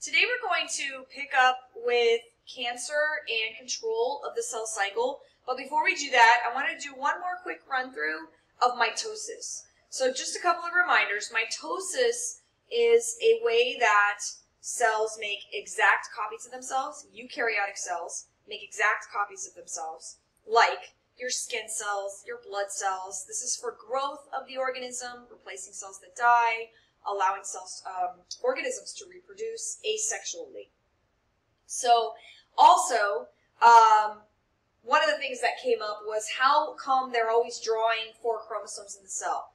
Today we're going to pick up with cancer and control of the cell cycle. But before we do that, I want to do one more quick run through of mitosis. So just a couple of reminders. Mitosis is a way that cells make exact copies of themselves, eukaryotic cells make exact copies of themselves, like your skin cells, your blood cells. This is for growth of the organism, replacing cells that die, allowing cells, um, organisms to reproduce asexually. So also, um, one of the things that came up was how come they're always drawing four chromosomes in the cell?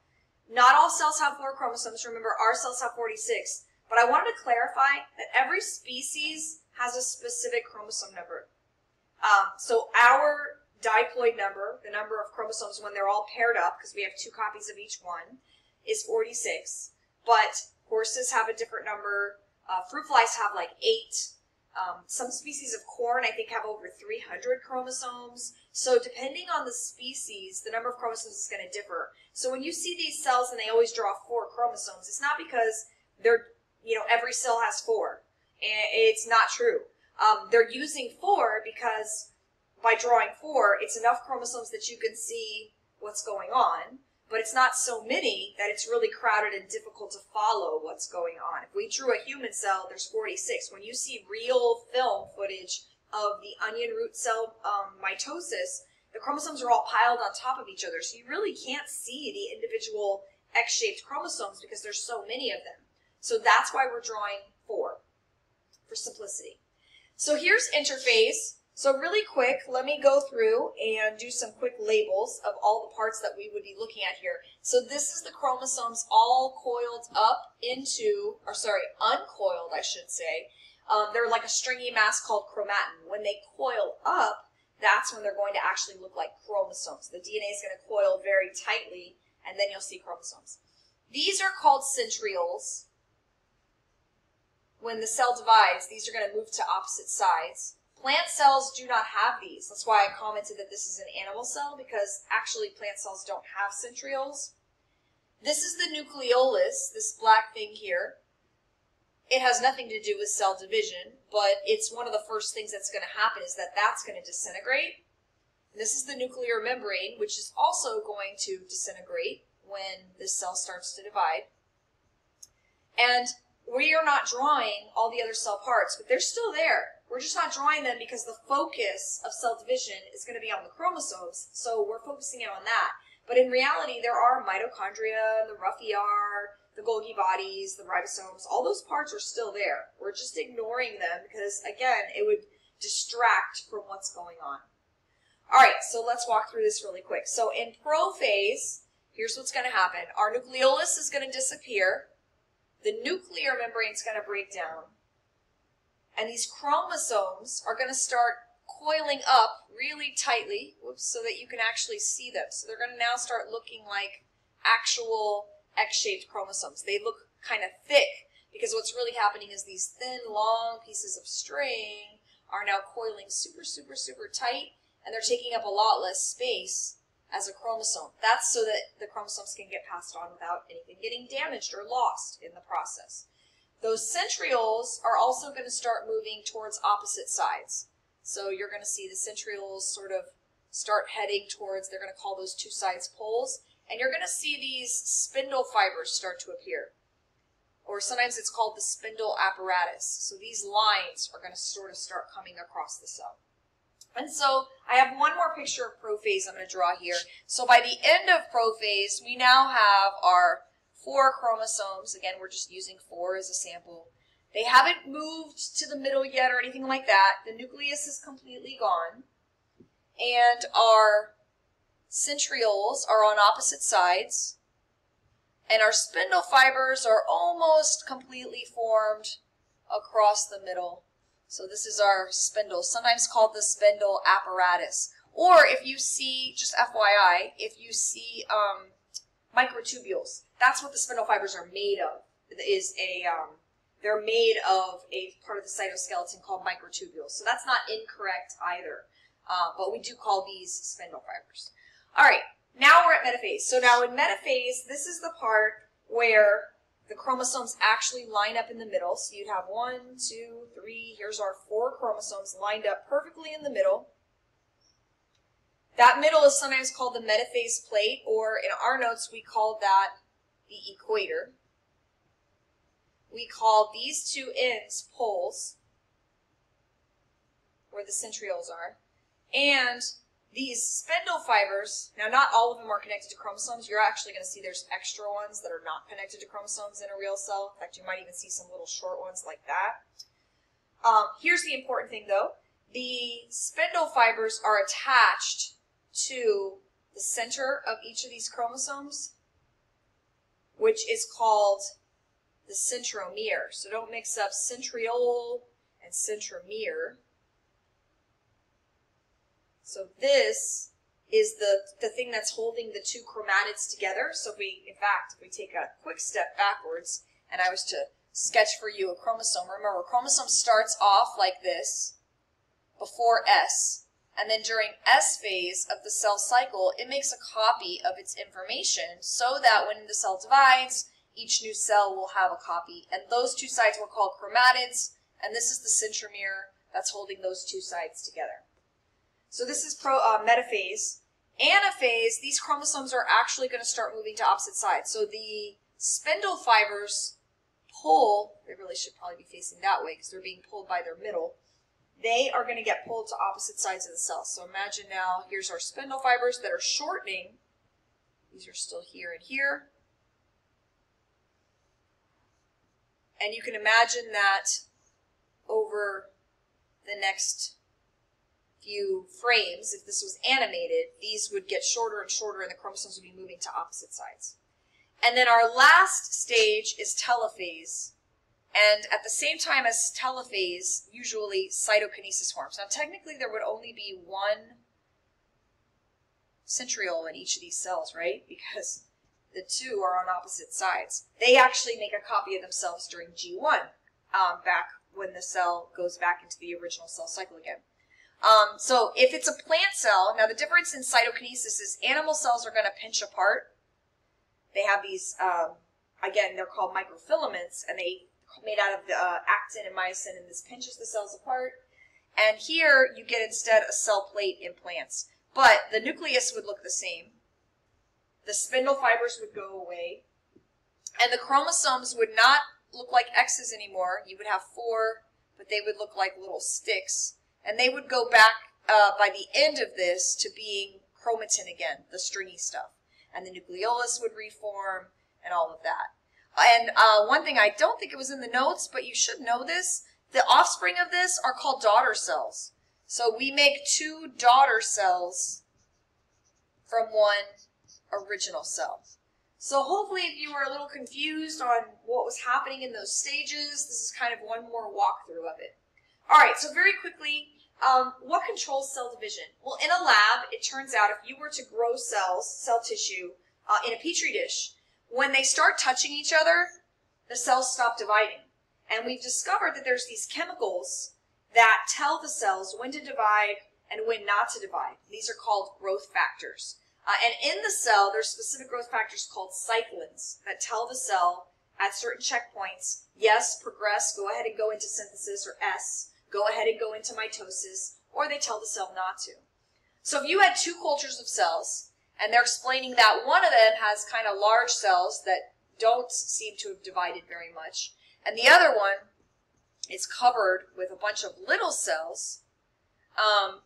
Not all cells have four chromosomes. Remember, our cells have 46. But I wanted to clarify that every species has a specific chromosome number. Um, so our diploid number, the number of chromosomes when they're all paired up, because we have two copies of each one, is 46. But horses have a different number. Uh, fruit flies have like eight. Um, some species of corn, I think, have over 300 chromosomes. So depending on the species, the number of chromosomes is going to differ. So when you see these cells and they always draw four chromosomes, it's not because they're, you know, every cell has four. And it's not true. Um, they're using four because by drawing four, it's enough chromosomes that you can see what's going on, but it's not so many that it's really crowded and difficult to follow what's going on. If we drew a human cell, there's 46. When you see real film footage of the onion root cell um, mitosis, the chromosomes are all piled on top of each other, so you really can't see the individual X-shaped chromosomes because there's so many of them. So that's why we're drawing four, for simplicity. So here's interphase. So really quick, let me go through and do some quick labels of all the parts that we would be looking at here. So this is the chromosomes all coiled up into, or sorry, uncoiled, I should say. Um, they're like a stringy mass called chromatin. When they coil up, that's when they're going to actually look like chromosomes. The DNA is going to coil very tightly, and then you'll see chromosomes. These are called centrioles. When the cell divides, these are going to move to opposite sides. Plant cells do not have these. That's why I commented that this is an animal cell, because actually plant cells don't have centrioles. This is the nucleolus, this black thing here. It has nothing to do with cell division, but it's one of the first things that's going to happen is that that's going to disintegrate. This is the nuclear membrane, which is also going to disintegrate when this cell starts to divide. And we are not drawing all the other cell parts, but they're still there. We're just not drawing them because the focus of cell division is going to be on the chromosomes, so we're focusing in on that. But in reality, there are mitochondria, the rough ER, the Golgi bodies, the ribosomes, all those parts are still there. We're just ignoring them because, again, it would distract from what's going on. All right, so let's walk through this really quick. So in prophase, here's what's going to happen. Our nucleolus is going to disappear. The nuclear membrane is going to break down. And these chromosomes are going to start coiling up really tightly, whoops, so that you can actually see them. So they're going to now start looking like actual X-shaped chromosomes. They look kind of thick because what's really happening is these thin, long pieces of string are now coiling super, super, super tight, and they're taking up a lot less space as a chromosome. That's so that the chromosomes can get passed on without anything getting damaged or lost in the process. Those centrioles are also going to start moving towards opposite sides. So you're going to see the centrioles sort of start heading towards, they're going to call those two sides poles, and you're going to see these spindle fibers start to appear. Or sometimes it's called the spindle apparatus. So these lines are going to sort of start coming across the cell. And so I have one more picture of prophase I'm going to draw here. So by the end of prophase, we now have our four chromosomes. Again, we're just using four as a sample. They haven't moved to the middle yet or anything like that. The nucleus is completely gone. And our centrioles are on opposite sides. And our spindle fibers are almost completely formed across the middle. So this is our spindle, sometimes called the spindle apparatus. Or if you see, just FYI, if you see um, microtubules, that's what the spindle fibers are made of. Is a um, they're made of a part of the cytoskeleton called microtubules. So that's not incorrect either. Uh, but we do call these spindle fibers. All right, now we're at metaphase. So now in metaphase, this is the part where the chromosomes actually line up in the middle. So you'd have one, two, three, here's our four chromosomes lined up perfectly in the middle. That middle is sometimes called the metaphase plate, or in our notes we call that the equator. We call these two ends poles, where the centrioles are. And these spindle fibers, now not all of them are connected to chromosomes. You're actually going to see there's extra ones that are not connected to chromosomes in a real cell. In fact, you might even see some little short ones like that. Um, here's the important thing though. The spindle fibers are attached to the center of each of these chromosomes, which is called the centromere. So don't mix up centriole and centromere. So this is the, the thing that's holding the two chromatids together. So if we, in fact, if we take a quick step backwards and I was to sketch for you a chromosome, remember a chromosome starts off like this before S. And then during S phase of the cell cycle, it makes a copy of its information so that when the cell divides, each new cell will have a copy. And those two sides were called chromatids, and this is the centromere that's holding those two sides together. So this is pro, uh, metaphase. Anaphase, these chromosomes are actually going to start moving to opposite sides. So the spindle fibers pull, they really should probably be facing that way because they're being pulled by their middle they are going to get pulled to opposite sides of the cell. So imagine now, here's our spindle fibers that are shortening. These are still here and here. And you can imagine that over the next few frames, if this was animated, these would get shorter and shorter and the chromosomes would be moving to opposite sides. And then our last stage is telophase. And at the same time as telophase, usually cytokinesis forms. Now, technically, there would only be one centriole in each of these cells, right? Because the two are on opposite sides. They actually make a copy of themselves during G1, um, back when the cell goes back into the original cell cycle again. Um, so if it's a plant cell, now the difference in cytokinesis is animal cells are going to pinch apart. They have these, um, again, they're called microfilaments, and they made out of the uh, actin and myosin, and this pinches the cells apart. And here you get instead a cell plate in plants. But the nucleus would look the same. The spindle fibers would go away. And the chromosomes would not look like X's anymore. You would have four, but they would look like little sticks. And they would go back uh, by the end of this to being chromatin again, the stringy stuff. And the nucleolus would reform and all of that. And uh, one thing I don't think it was in the notes, but you should know this, the offspring of this are called daughter cells. So we make two daughter cells from one original cell. So hopefully if you were a little confused on what was happening in those stages, this is kind of one more walkthrough of it. All right, so very quickly, um, what controls cell division? Well, in a lab, it turns out if you were to grow cells, cell tissue, uh, in a petri dish, when they start touching each other, the cells stop dividing. And we've discovered that there's these chemicals that tell the cells when to divide and when not to divide. These are called growth factors. Uh, and in the cell, there's specific growth factors called cyclins that tell the cell at certain checkpoints, yes, progress, go ahead and go into synthesis, or S, go ahead and go into mitosis, or they tell the cell not to. So if you had two cultures of cells, and they're explaining that one of them has kind of large cells that don't seem to have divided very much. And the other one is covered with a bunch of little cells. Um,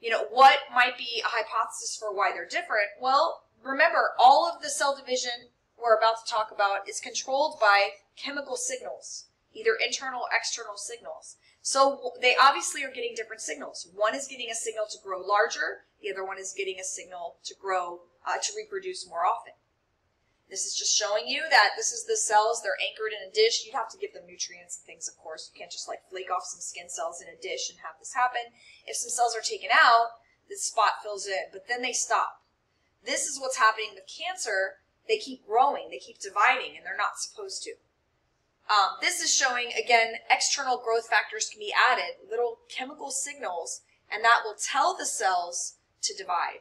you know, what might be a hypothesis for why they're different? Well, remember, all of the cell division we're about to talk about is controlled by chemical signals, either internal or external signals. So they obviously are getting different signals. One is getting a signal to grow larger, the other one is getting a signal to grow, uh, to reproduce more often. This is just showing you that this is the cells, they're anchored in a dish. You'd have to give them nutrients and things, of course. You can't just like flake off some skin cells in a dish and have this happen. If some cells are taken out, this spot fills in, but then they stop. This is what's happening with cancer. They keep growing, they keep dividing, and they're not supposed to. Um, this is showing, again, external growth factors can be added, little chemical signals, and that will tell the cells to divide.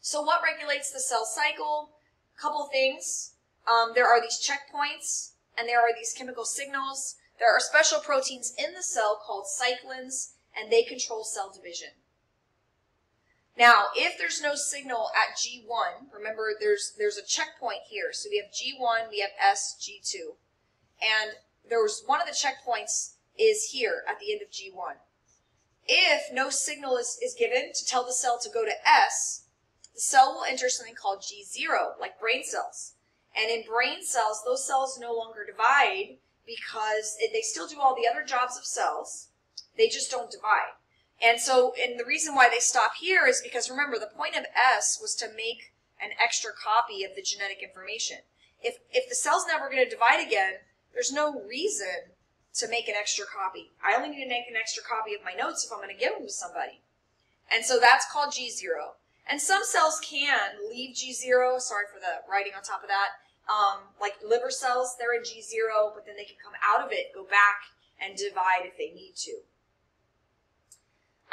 So what regulates the cell cycle? A couple things. Um, there are these checkpoints, and there are these chemical signals. There are special proteins in the cell called cyclins, and they control cell division. Now, if there's no signal at G1, remember there's there's a checkpoint here. So we have G1, we have S, G2. And there's one of the checkpoints is here at the end of G1. If no signal is, is given to tell the cell to go to S, the cell will enter something called G0, like brain cells. And in brain cells, those cells no longer divide because they still do all the other jobs of cells. They just don't divide. And so, and the reason why they stop here is because remember, the point of S was to make an extra copy of the genetic information. If, if the cell's never going to divide again, there's no reason to make an extra copy. I only need to make an extra copy of my notes if I'm going to give them to somebody. And so that's called G0. And some cells can leave G0, sorry for the writing on top of that, um, like liver cells, they're in G0, but then they can come out of it, go back, and divide if they need to.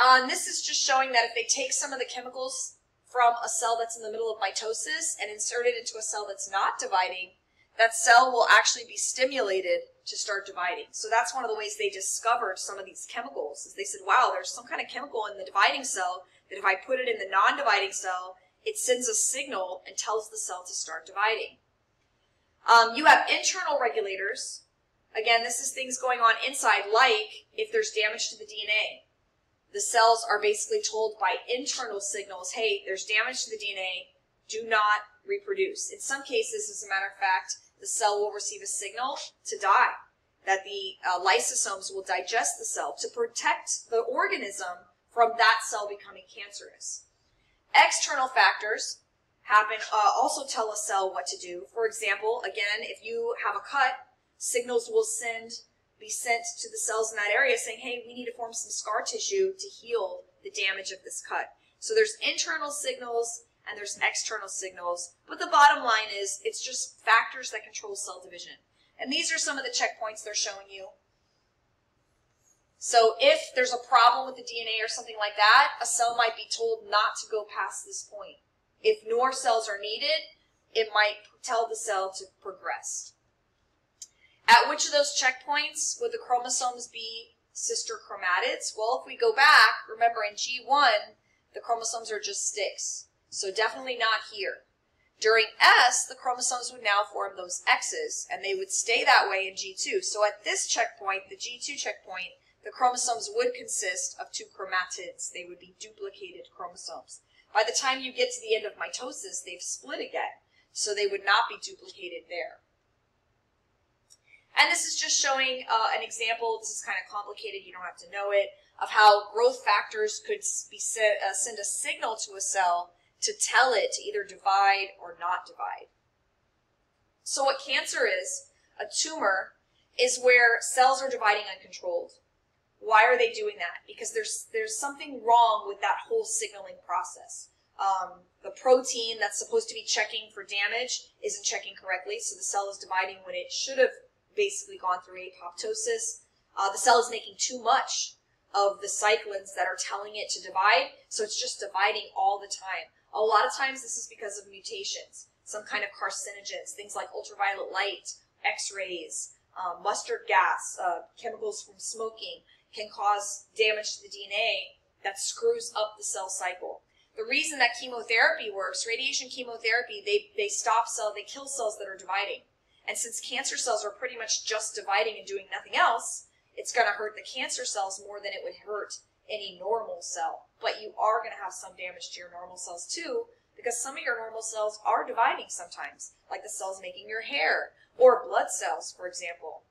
Um, this is just showing that if they take some of the chemicals from a cell that's in the middle of mitosis and insert it into a cell that's not dividing, that cell will actually be stimulated to start dividing. So that's one of the ways they discovered some of these chemicals is they said, wow, there's some kind of chemical in the dividing cell that if I put it in the non-dividing cell, it sends a signal and tells the cell to start dividing. Um, you have internal regulators. Again, this is things going on inside, like if there's damage to the DNA. The cells are basically told by internal signals, hey, there's damage to the DNA, do not reproduce. In some cases, as a matter of fact, the cell will receive a signal to die, that the uh, lysosomes will digest the cell to protect the organism from that cell becoming cancerous. External factors happen uh, also tell a cell what to do. For example, again, if you have a cut, signals will send be sent to the cells in that area saying, hey, we need to form some scar tissue to heal the damage of this cut. So there's internal signals and there's external signals. But the bottom line is it's just factors that control cell division. And these are some of the checkpoints they're showing you. So if there's a problem with the DNA or something like that, a cell might be told not to go past this point. If more cells are needed, it might tell the cell to progress. At which of those checkpoints would the chromosomes be sister chromatids? Well, if we go back, remember in G1, the chromosomes are just sticks. So definitely not here. During S, the chromosomes would now form those X's, and they would stay that way in G2. So at this checkpoint, the G2 checkpoint, the chromosomes would consist of two chromatids. They would be duplicated chromosomes. By the time you get to the end of mitosis, they've split again, so they would not be duplicated there. And this is just showing uh, an example. This is kind of complicated. You don't have to know it of how growth factors could be uh, send a signal to a cell to tell it to either divide or not divide. So what cancer is, a tumor, is where cells are dividing uncontrolled. Why are they doing that? Because there's there's something wrong with that whole signaling process. Um, the protein that's supposed to be checking for damage isn't checking correctly, so the cell is dividing when it should have basically gone through apoptosis. Uh, the cell is making too much of the cyclins that are telling it to divide, so it's just dividing all the time. A lot of times this is because of mutations, some kind of carcinogens, things like ultraviolet light, x-rays, um, mustard gas, uh, chemicals from smoking can cause damage to the DNA that screws up the cell cycle. The reason that chemotherapy works, radiation chemotherapy, they, they stop cell, they kill cells that are dividing. And since cancer cells are pretty much just dividing and doing nothing else, it's going to hurt the cancer cells more than it would hurt any normal cell. But you are going to have some damage to your normal cells too, because some of your normal cells are dividing sometimes, like the cells making your hair, or blood cells, for example.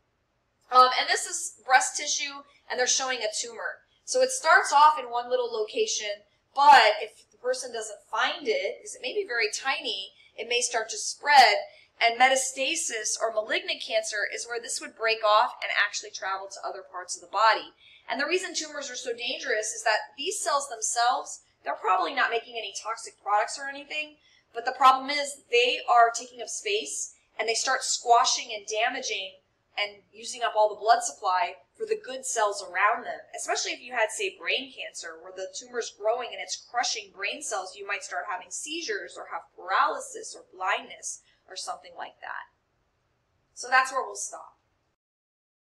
Um, and this is breast tissue, and they're showing a tumor. So it starts off in one little location, but if the person doesn't find it, because it may be very tiny, it may start to spread, and metastasis or malignant cancer is where this would break off and actually travel to other parts of the body. And the reason tumors are so dangerous is that these cells themselves, they're probably not making any toxic products or anything, but the problem is they are taking up space and they start squashing and damaging and using up all the blood supply for the good cells around them. Especially if you had, say, brain cancer, where the tumor's growing and it's crushing brain cells, you might start having seizures or have paralysis or blindness or something like that. So that's where we'll stop.